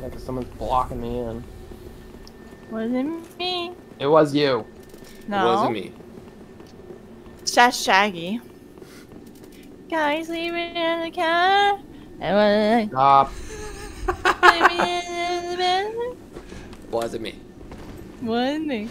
Yeah, because someone's blocking me in. Wasn't me. It was you. No. It wasn't me. That's Shaggy. Guys leaving in the car. And Stop. leave leaving in the bed. Wasn't me. Wasn't me.